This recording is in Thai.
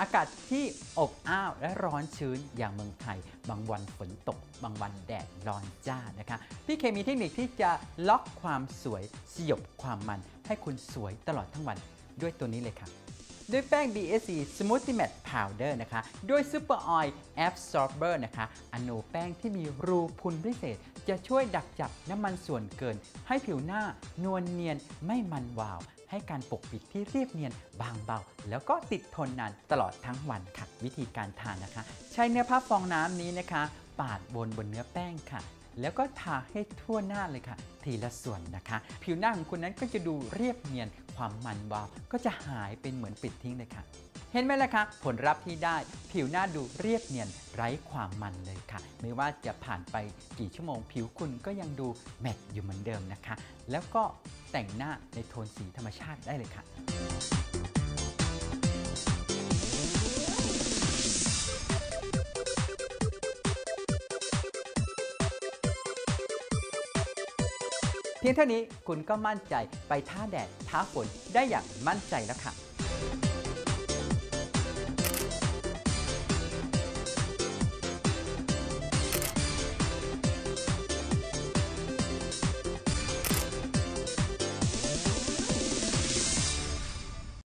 อากาศที่อบอ้าวและร้อนชื้นอย่างเมืองไทย บางวันฝนตก บางวันแดดร้อนจ้านะคะ พี่เคมีเทคนิคที่จะล็อกความสวยสยบความมัน ให้คุณสวยตลอดทั้งวันด้วยตัวนี้เลยค่ะ ด้วยแป้ง BSC Smoothie Matte Powder นะคะ ด้วย Super Oil Absorber นะคะอนูแป้งที่มีรูพุนพิเศษ จะช่วยดักจับน้ำมันส่วนเกิน ให้ผิวหน้านวลเนียนไม่มันวาว ให้การปกปิดที่เรียบเนียนบางเบา แล้วก็ติดทนนานตลอดทั้งวันค่ะ วิธีการทานนะคะ ใช้เนื้อผ้าฟองน้ำนี้นะคะ ปาดบนบนเนื้อแป้งค่ะ แล้วก็ทาให้ทั่วหน้าเลยค่ะ ทีละส่วนนะคะ ผิวหน้าของคุณนั้นก็จะดูเรียบเนียน ความมันวาวก็จะหายเป็นเหมือนปิดทิ้งเลยค่ะ เห็นไหมล่ะคะผลลัพธ์ที่ได้ ผิวหน้าดูเรียบเนียนไร้ความมันเลยค่ะ ไม่ว่าจะผ่านไปกี่ชั่วโมง ผิวคุณก็ยังดูแมตต์อยู่เหมือนเดิมนะคะ แล้วก็แต่งหน้าในโทนสีธรรมชาติได้เลยค่ะ เพียงเท่านี้คุณก็มั่นใจไปท่าแดดท้าฝนได้อย่างมั่นใจแล้วค่ะ